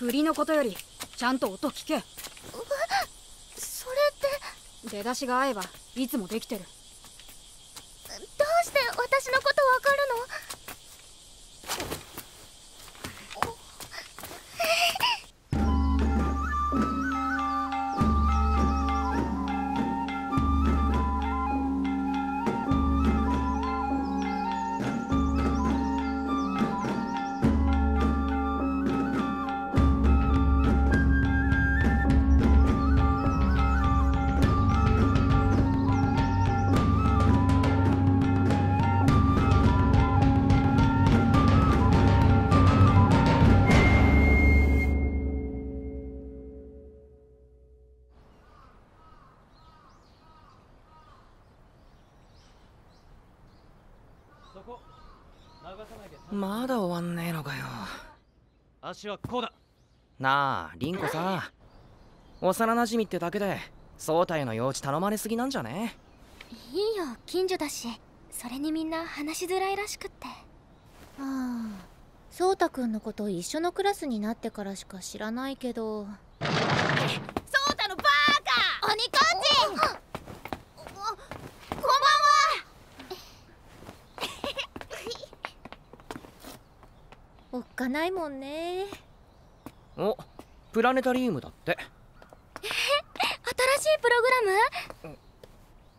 振りのことよりちゃんと音聞け。それって。出だしが合えばいつもできてるまだ終わんねえのかよ。足はこうだ。なあ凛子さ幼馴染ってだけで総体の用地頼まれすぎなんじゃね？のいいよ近所だしそれにみんな話しづらいらしくって。ああそうたくんのこと一緒のクラスになってからしか知らないけどそうたのバーカ鬼コーチこんばんはおっかないもんね。おプラネタリウムだって。新しいプログラム？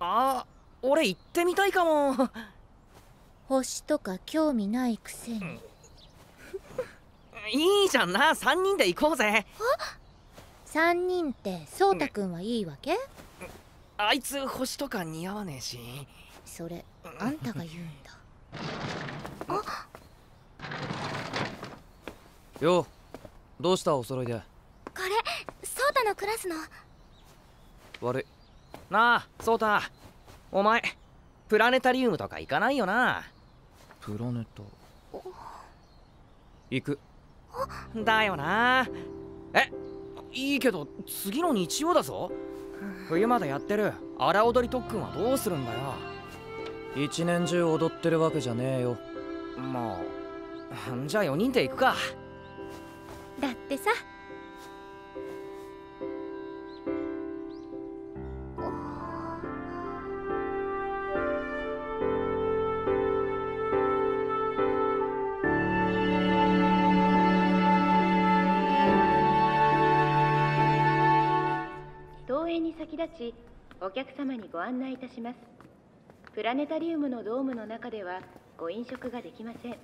ああ俺行ってみたいかも。星とか興味ないくせに。いいじゃんな。3人で行こうぜ。3人ってそうたくんはいいわけ？あいつ星とか似合わねえし。それあんたが言うんだようどうしたお揃いで？これそうたのクラスの。悪い。なあソータ。お前プラネタリウムとか行かないよな。プラネタ。行く。だよな。えいいけど次の日曜だぞ。冬までやってる。荒踊り特訓はどうするんだよ。一年中踊ってるわけじゃねえよ。もうじゃあ4人で行くかだってさ。東映に先立ちお客様にご案内いたします。プラネタリウムのドームの中ではご飲食ができません。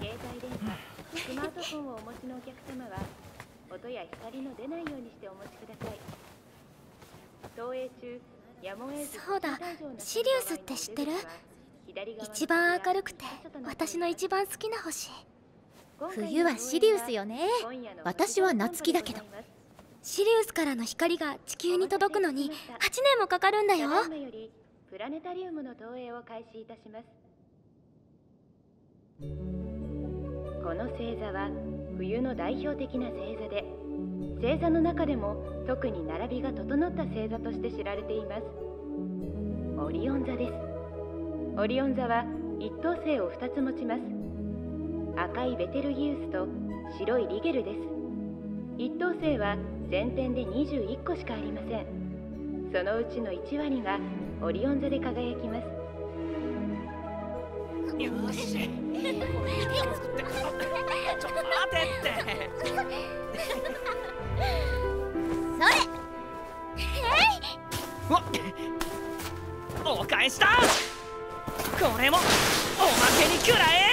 携帯電話スマートフォンをお持ちのお客様は音や光の出ないようにしてお持ちください東映中やむをそうだ。シリウスって知ってる？一番明るくて私の一番好きな星。冬はシリウスよね。私は夏希だけど。シリウスからの光が地球に届くのに8年もかかるんだよ。プラネタリウムの投影を開始いたします。この星座は冬の代表的な星座で星座の中でも特に並びが整った星座として知られています。オリオン座です。オリオン座は一等星を2つ持ちます。赤いベテルギウスと白いリゲルです。一等星は全点で21個しかありません。そのうちの1割がオリオン座で輝きます。よし。ちょっと待てって。お返しだ。これもおまけに食らえ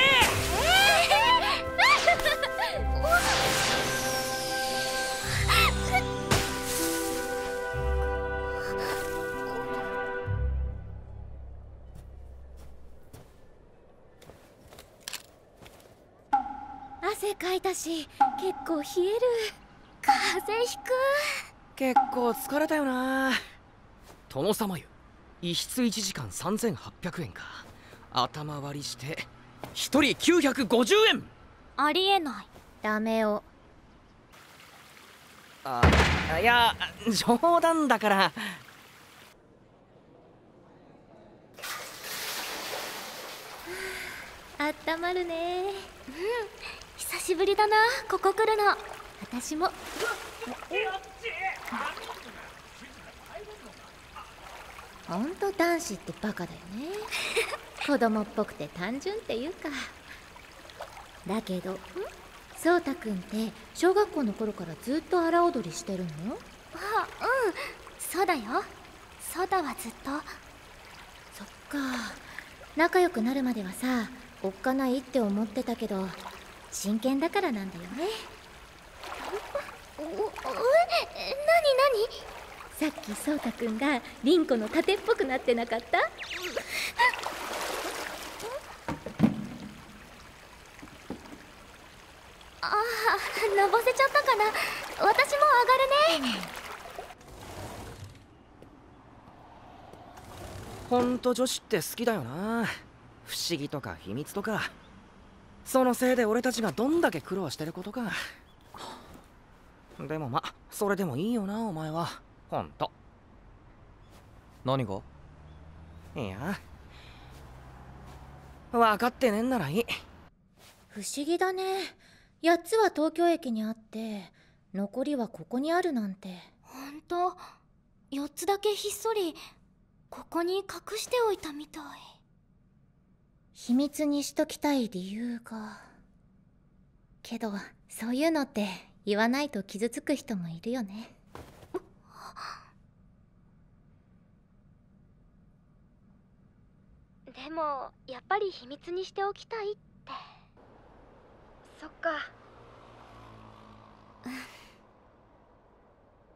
汗かいたし結構冷える。風邪ひく。結構疲れたよな。殿様よ。一室1時間3800円か。頭割りして1人950円。ありえない。ダメをあいや冗談だから。あったまるね久しぶりだなここ来るの。私も。ほんと男子ってバカだよね。子供っぽくて単純っていうか。だけどそうたくんって小学校の頃からずっと荒踊りしてるの？あうん。そうだよ。そうだはずっと。そっか。仲良くなるまではさおっかないって思ってたけど真剣だからなんだよね。おおえ何何さっきそうたくんがリンコの盾っぽくなってなかったああのぼせちゃったかな私も上がるねほんと女子って好きだよな不思議とか秘密とかそのせいで俺たちがどんだけ苦労してることか。でもまそれでもいいよなお前は。ほんと。何が？いや分かってねえんならいい。不思議だね。8つは東京駅にあって残りはここにあるなんて。ほんと？4つだけひっそりここに隠しておいたみたい秘密にしときたい理由が。けどそういうのって言わないと傷つく人もいるよね。でもやっぱり秘密にしておきたいって。そっか。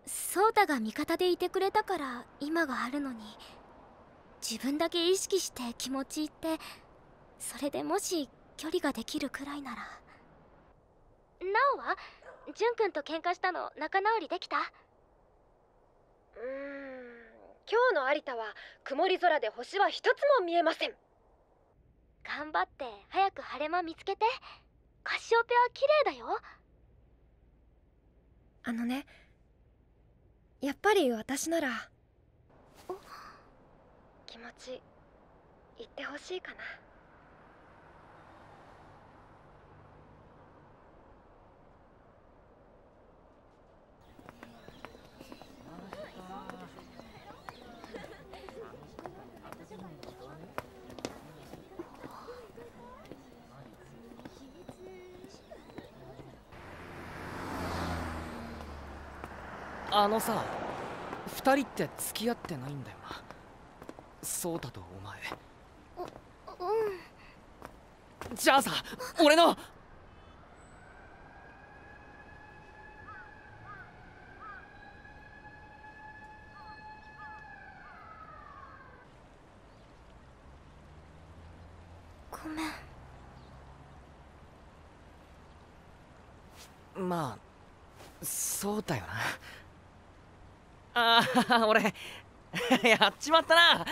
ソータが味方でいてくれたから今があるのに自分だけ意識して気持ちいってそれでもし距離ができるくらいなら。なおはジュン君と喧嘩したの仲直りできた？うーん今日の有田は曇り空で星は一つも見えません。頑張って早く晴れ間見つけてカシオペア綺麗だよ。あのねやっぱり私なら。気持ち言ってほしいかなあのさ二人って付き合ってないんだよな。そうたとお前。うん。じゃあさ俺の。ごめん。まあそうだよなああ 俺 やっちまったな。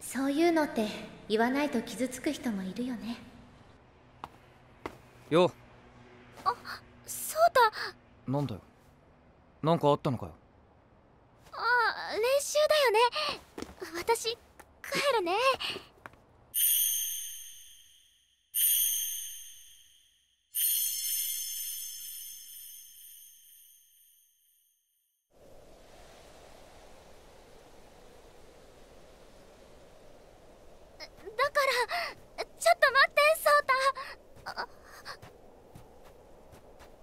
そういうのって言わないと傷つく人もいるよね。よ。そうだ。なんだよ。なんかあったのかよ。あ練習だよね。私帰るねちょっと待ってソータ。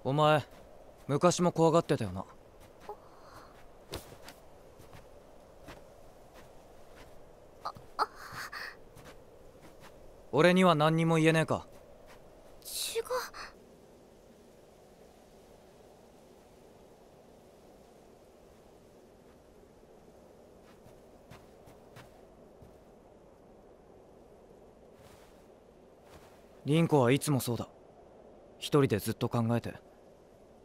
お前昔も怖がってたよな。俺には何にも言えねえか違うリンコはいつもそうだ。一人でずっと考えて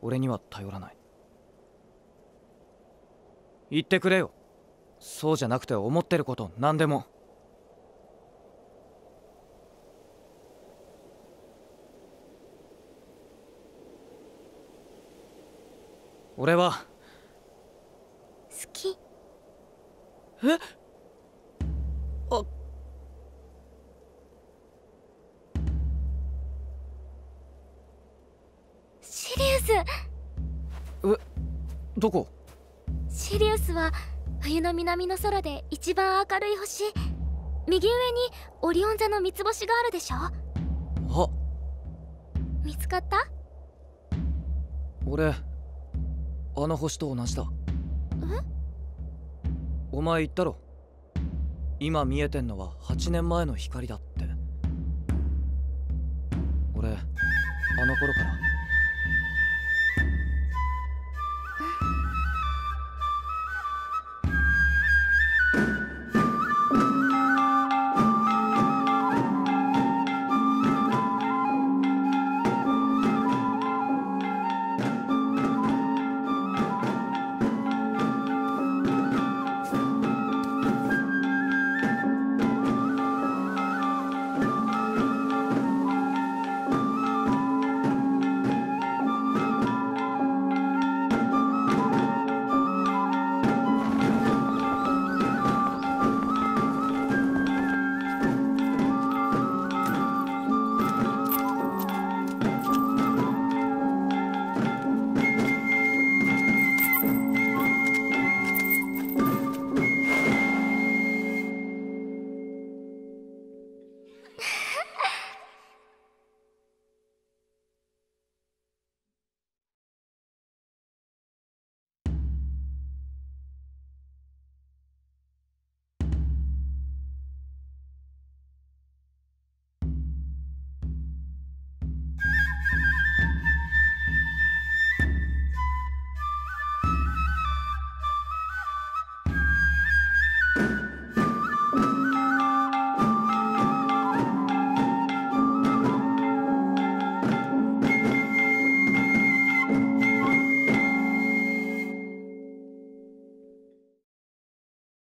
俺には頼らない。言ってくれよ。そうじゃなくて思ってること何でも。俺は好き。え？あどこ？スシリウスは冬の南の空で一番明るい星。右上にオリオン座の三つ星があるでしょ？あ。見つかった？俺あの星と同じだ。お前言ったろ。今見えてんのは8年前の光だって。俺あの頃から